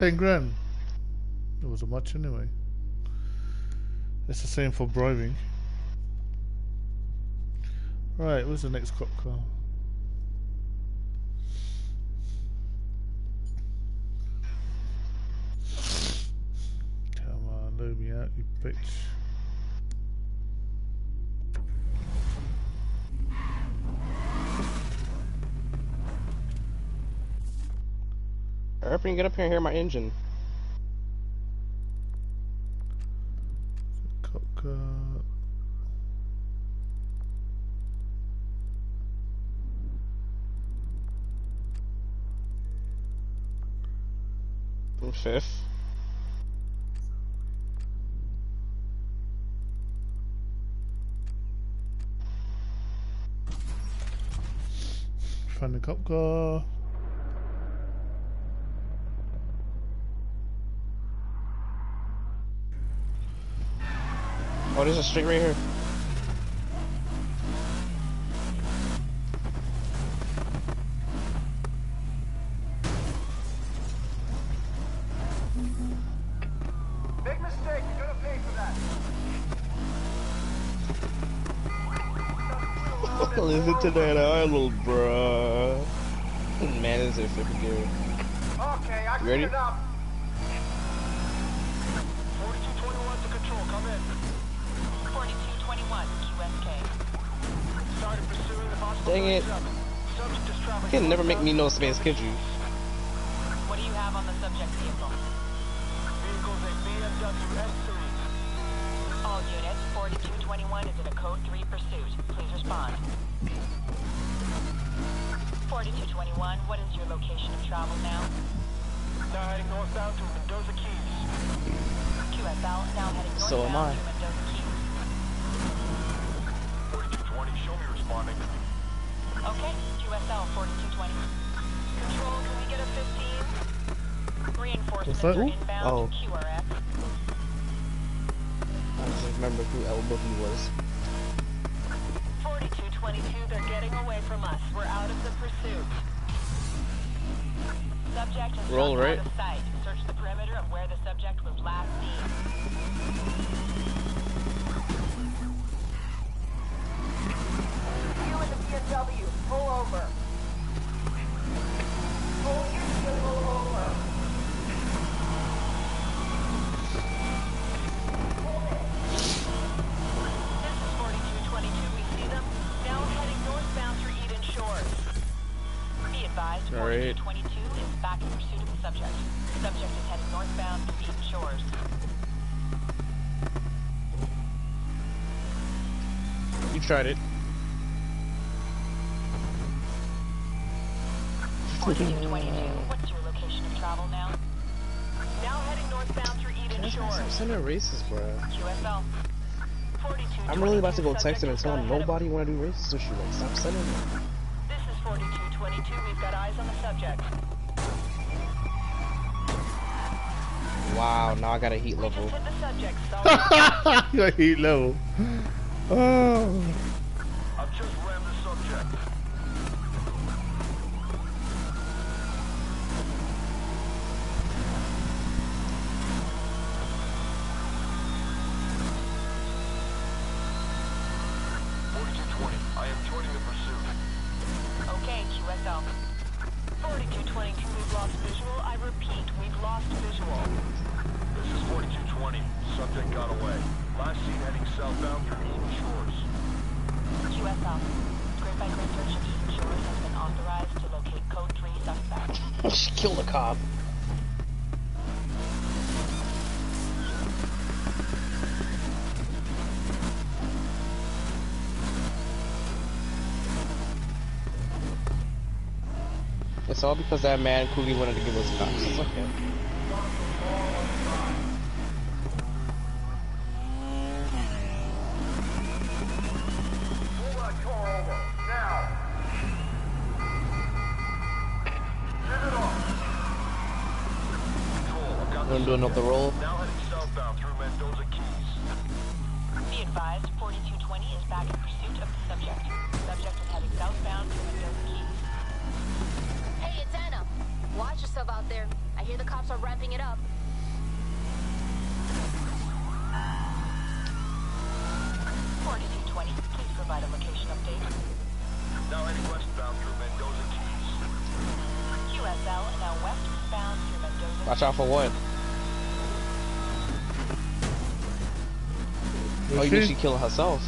Ten grand. It wasn't much anyway. It's the same for bribing. Right, where's the next cop car? Come on, load me out, you bitch. Hurry up and get up here and hear my engine. Cop car. Fifth. Find the cop car. Oh, there's a street right here. Big mistake. You're gonna pay for that. Listen to that idle, bruh. Man, is it flipping good. Okay, I You ready? Dang it. Subject. You can never make me no space, could you? What do you have on the subject vehicle? Vehicle's a BMW S-Series. All units, 4221 is in a code 3 pursuit. Please respond. 4221, what is your location of travel now? Now heading northbound to Mendoza Keys. QSL, now heading northbound So am I. to Mendoza Keys. 4220, show me responding. Okay, QSL 4220. Control, can we get a 15? Reinforcements are inbound Oh. to QRF. I just remember who El Boogie was. 4222, they're getting away from us. We're out of the pursuit. Subject is Roll, right? out of sight. Search the perimeter of where the subject was last seen. BMW. Pull over. Pull your vehicle over. This is 4222. We see them. Now heading northbound through Eden Shores. Be advised, 4222 is back in pursuit of the subject. Subject is heading northbound through Eden Shores. You tried it. 4222, what's your location of travel now? Now heading northbound through Eden Stop Shores. sending racist, bruh. QSL. I'm really about to go text him and has tell him nobody want to do racist shit. Like, stop sending them. This is 4222. We've got eyes on the subject. Wow, now I got a heat level. just hit the subject, so heat level. Oh. Southbound through Eden Shores. QSL. Grid by grid search of Eden Shores has been authorized to locate code 3 suspect. she killed a cop. It's all because that man Coogie wanted to give us cops. It's okay. I've the roll? Now heading southbound through Mendoza Keys. Be advised, 4220 is back in pursuit of the subject. Subject is heading southbound to Mendoza Keys. Hey, it's Anna. Watch yourself out there. I I hear the cops are ramping it up. Forty-two twenty, please provide a location update. Now heading westbound through Mendoza Keys. QSL, now westbound through Mendoza. Watch out for what? Oh, you she killed herself?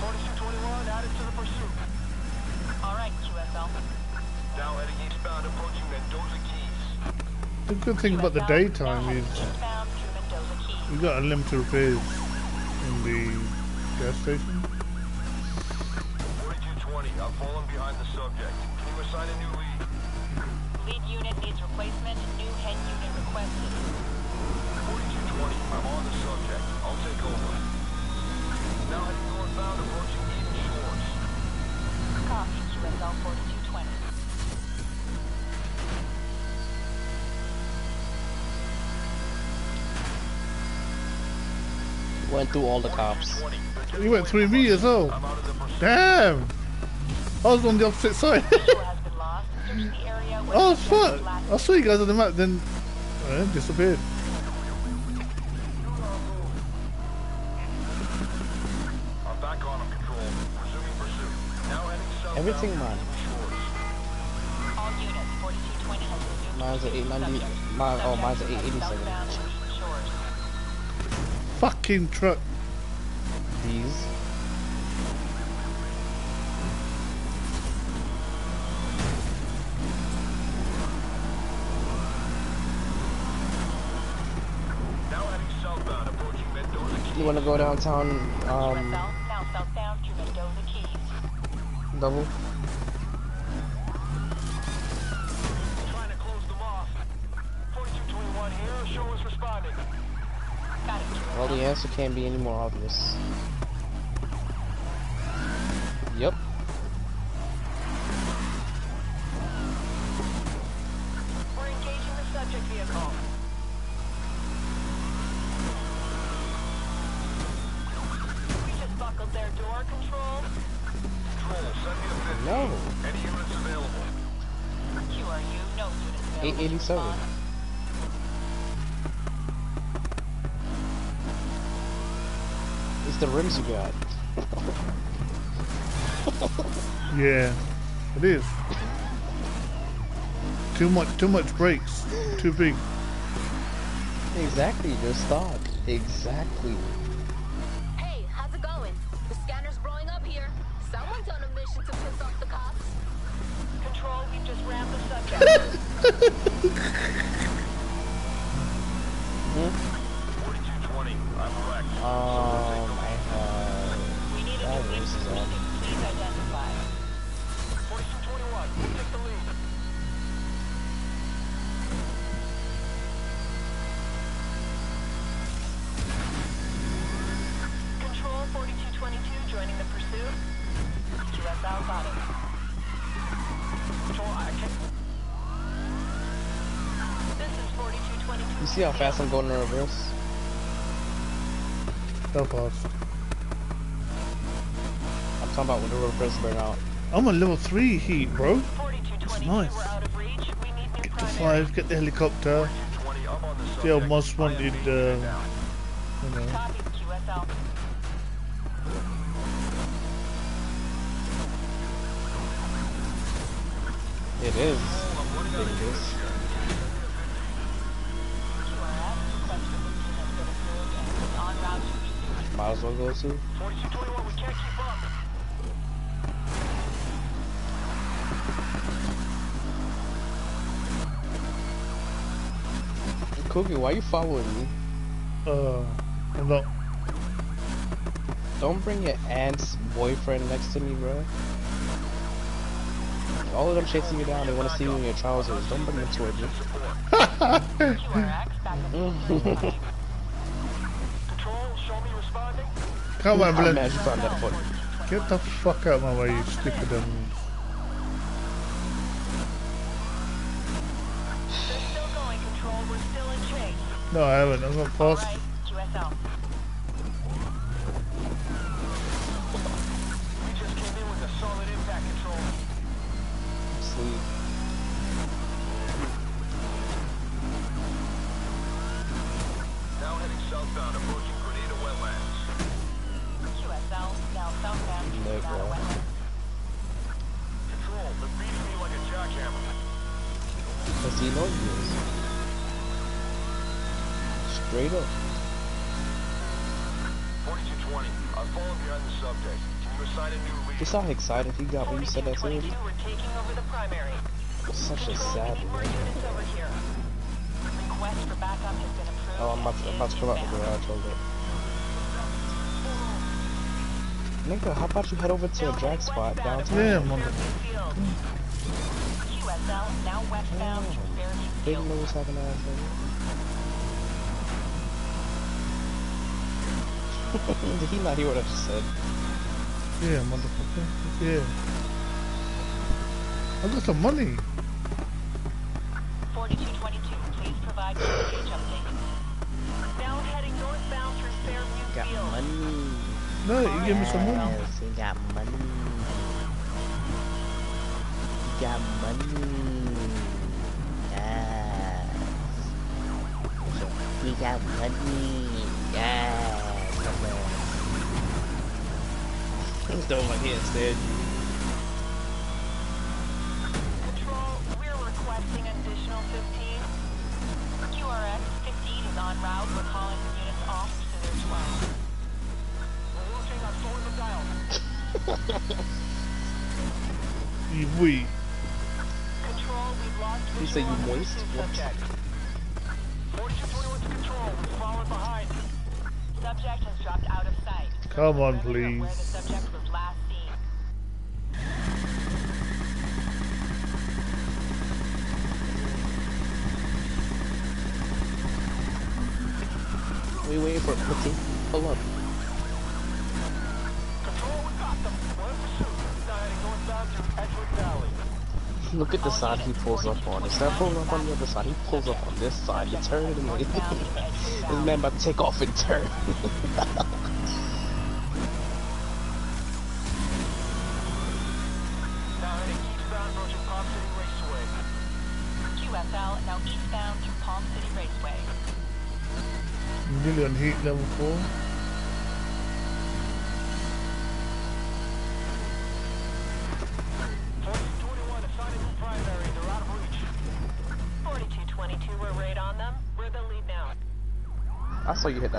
Forty-two twenty-one, added to the pursuit. All right, QSL. Now heading eastbound, approaching Mendoza Keys. The good thing about the daytime is heading eastbound through Mendoza Keys. we got unlimited repairs in the gas station. Forty-two twenty, I'm falling behind the subject. Can you assign a new lead? Lead unit needs replacement. New head unit requested. Forty-two twenty, I'm on the subject. I'll take over. Now heading northbound, approaching Eden Shores. Copy, QSL 4220. Went through all the cops. 4220, they're You went through me as well. I'm out of the pursuit. Damn! I was on the opposite side. Visual has been lost. Search the area where oh fuck! I saw you guys on the map, then uh, disappeared. I'm back on them, Control. Resuming pursuit. Now heading southbound Everything, man. Eden Shores. All units, 4220 has resumed Mine's a pursuit. 890 mine- oh, mine's a subject 887. Fucking truck. These. Now heading southbound, approaching Mendoza Keys. You wanna go downtown, um, QSL, now southbound to Mendoza Keys. double? Answer can't be any more obvious. Yep. We're engaging the subject vehicle. We just buckled their door control. Control, send me a 50. No. Any units available? QRU, no units available. 887. The rims you got. Yeah, it is. Too much, too much brakes. Too big. Exactly, they're stock. Exactly. See how fast I'm going in reverse? Help us. I'm talking about with the reverse burnout. I'm on level three heat, bro. 4222, nice. we're out of reach. We need new Get the five, get the helicopter. 20, I'm on the subject. Still most I wanted, uh, you know. It is Dangerous. Might as well go to. 4221, we can't keep up. Cookie, why you following me? Uh, I'm not. Don't bring your aunt's boyfriend next to me, bro. All of them chasing you down. They want to see you in your trousers. Don't bring them towards you. Come on, I'm Blend. mad you found that funny. Get the fuck out of my way, you stupid um. They're still going, Control. We're still in chase. No, I haven't. I'm gonna pause. Alright, QSL. We just came in with a solid impact control. Sleep. Now heading southbound, approaching he. Straight up. 4220, I've fallen behind the subject. You assign a new lead? You how excited he got when you said that to him. 4222, we're taking over the primary. Such a sad. Oh, I'm about to, I'm about to come out the garage. Hold up. Nigga, how about you head over to a drag spot downtown? Yeah, mother. Oh, Field. QSL, now westbound to Fairview Big Field. having ass nigga. Did he not hear what I just said? Yeah, motherfucker. Yeah. I got some money. 4222, please provide gauge update. Now heading northbound through Fairview Got money. No, you give me some money. Yes, he got money. He got money. Yes. He got money. Yes. He's doing like he instead. Control, we're requesting additional 15. QRX 15 is en route. We're them. You we. Control, we've lost You say you on the moist? What? subject. 4221 to control, we've fallen behind. Subject has dropped out of sight. Come on, Further from Where the please. subject was last seen. We waiting for Pussy. Pull up. Look at the side he pulls up on. Instead of pulling up on the other side, he pulls up on this side. He turns and his man about to take off and turn. QSL now eastbound through Palm City Raceway. Nearly on heat level 4. Unit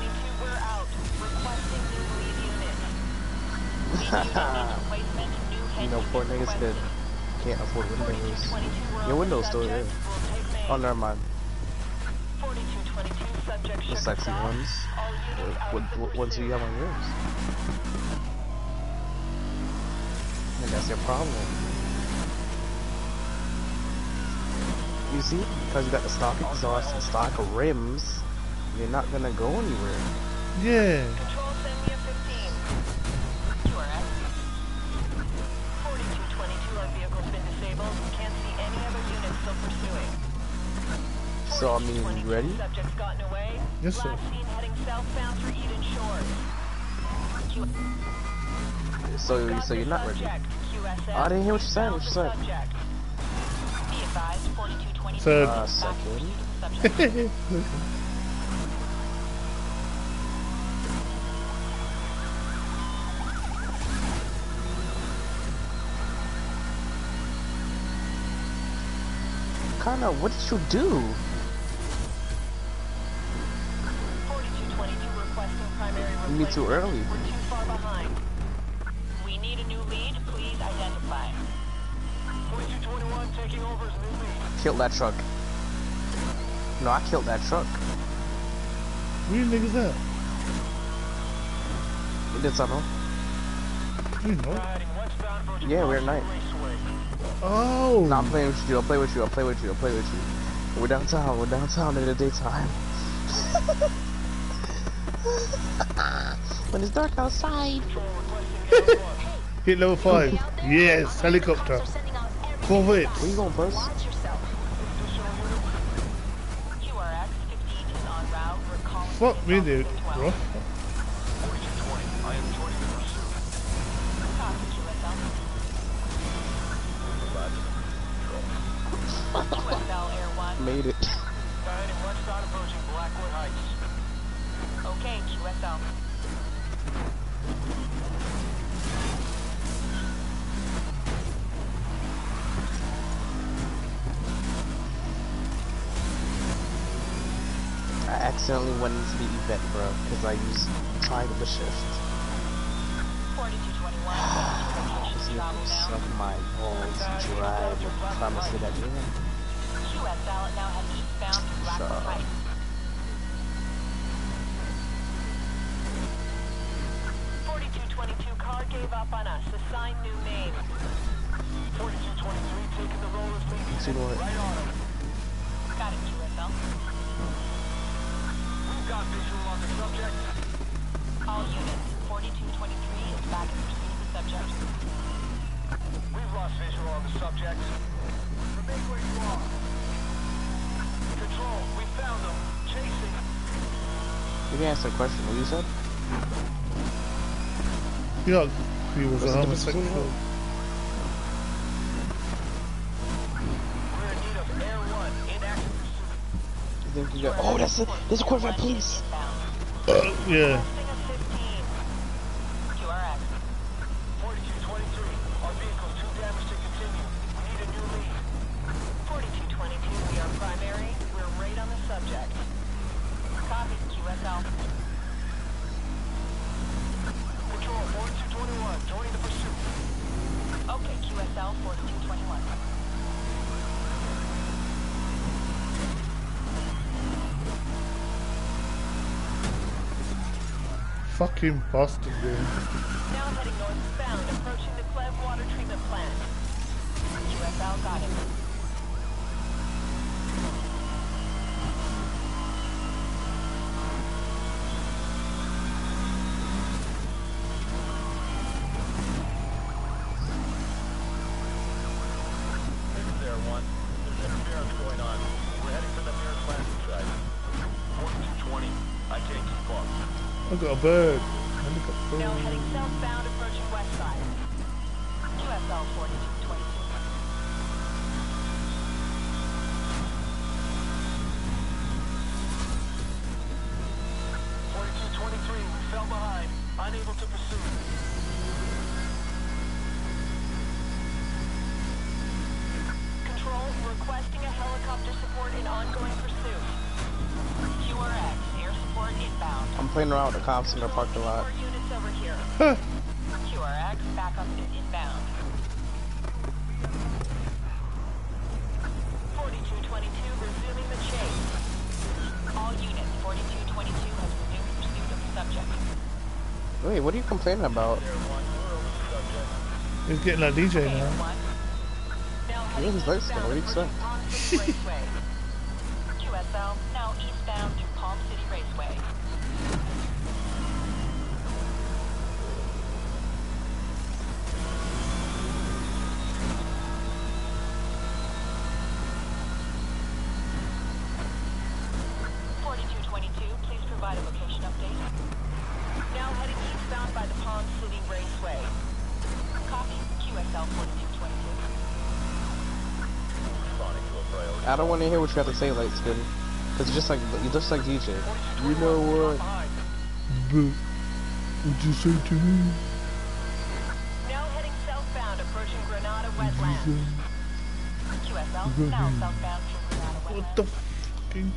needs replacement. New You know, head poor niggas that requested. Can't afford windows. Your window's still main. Oh, never mind. 4222, subject The sexy ones. What, what ones do you have on yours? And that's your problem. You see, because you got the stock exhaust and stock rims, you're not gonna go anywhere. Yeah. Vehicle's been disabled. Can't see any other units still pursuing. So, I mean, ready? Subject's gotten away. Yes, sir. Last seen heading southbound through Eden Shores. So, got so you're the not ready. subject. I didn't hear what you said. What you Found said? Be advised, 4222. Said- Uh, second. pursuit of subject. Kinda, what did you do? 4222 requesting primary You mean too early. We're too far behind. We need a new lead. Please identify. Forty-two twenty-one, taking over as new lead. Killed that truck. No, I killed that truck. Where you niggas at? You did something. You know. Now heading westbound, approaching Yeah, we're at City night. Raceway. Oh, Nah, I'm playing with you. I'll play with you. I'll play with you. I'll play with you. We're downtown. We're downtown in the daytime. when it's dark outside. hit level five. Yes, helicopter. Corvette. Where you going, Buzz? Watch yourself. QRX 15 is en route. We're calling Fuck me, dude, bro. Blackwood it. Okay, QSL. I accidentally went into the event, bro, because I used tried the shift. 4221. Just need to suck my balls drive promise it again. QSL subject. All units. Forty-two twenty-three is back in pursuit of the subject. We've lost visual on the subject. Remain where you are. You can answer a question. What you said? Yeah, he was What's the difference between homosexual. We're in need of Air 1 in active pursuit. You think you got? Oh, that's a there's a Corvette police. Uh, yeah. Requesting a 15. QRX. 4223, our vehicle's too damaged to continue. We need a new lead. 4222, we are primary. We're right on the subject. Copy, QSL. Control, 4221, joining the pursuit. Okay, QSL 4221. Fucking bastard, dude. Now heading northbound, approaching the Clem Water Treatment Plant. QSL got it. Bird. Playing around with the cops in their parking lot. Four units over here. QRX, backup is inbound. 4222, resuming the chase. All units, 4222 has resumed pursuit of the subject. Wait, what are you complaining about? Air 1, we're over the subject. He's getting like DJ Okay, now. one. Now Yeah, heading he's very eastbound. What do you expect? Palm City Raceway. QSL, now eastbound to Palm City Raceway. Forty-two twenty-two, please provide a location update. Now eastbound by the Palm City Raceway. Copy, QSL forty-two twenty-two. Responding to a priority. I don't want to hear what you have to say, light skin. Cause just like you just like DJ. You know what? But what you say to me? Now heading southbound, approaching Granada Wetlands. QSL, now southbound to Granada Wetlands. What the fucking?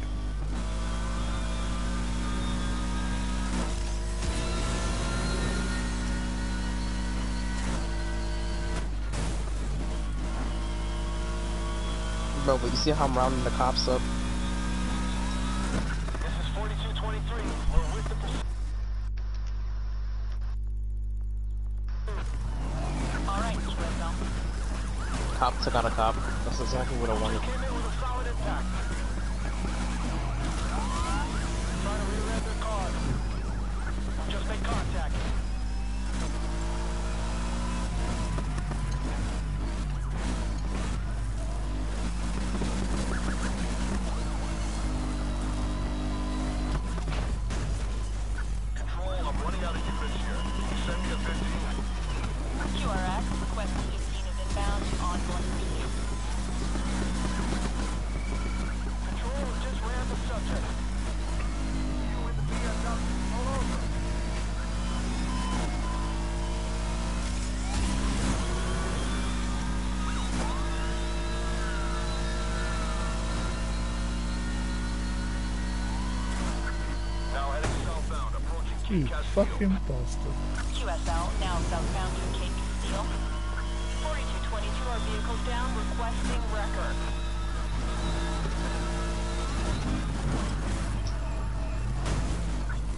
bro, but you see how I'm rounding the cops up? The... Right, cop took out a cop. That's exactly what I wanted. You fucking bastard. QSL now southbound to Cape Castile. 4222, our vehicle's down, requesting record.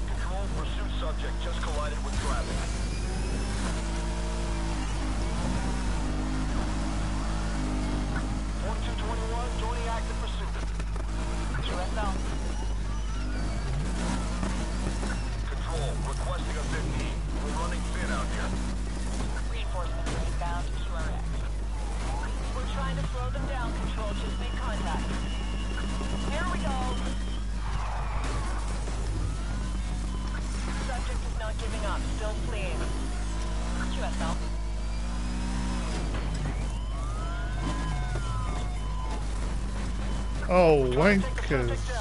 Control pursuit subject just collided with traffic. no wankers.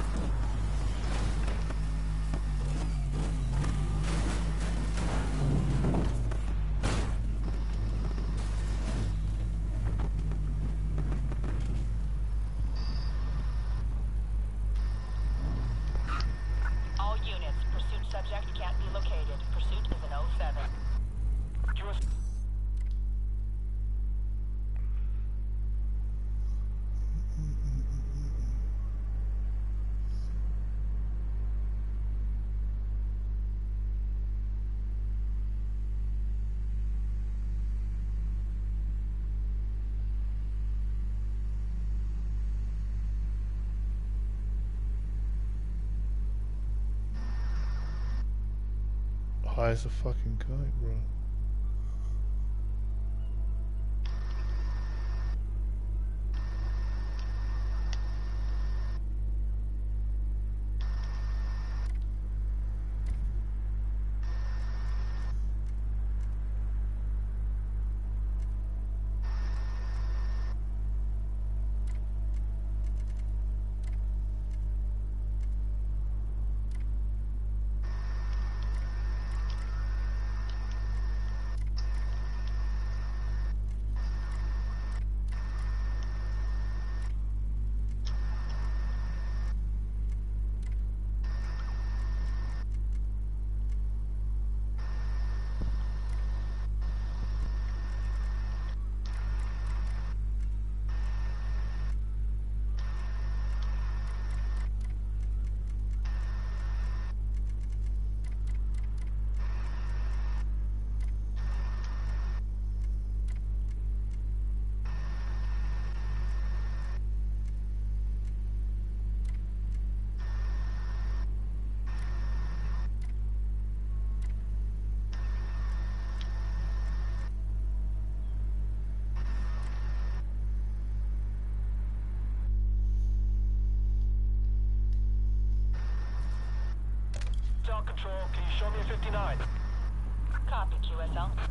high as a fucking kite, bro. Patrol, can you show me a 59? Copy, QSL.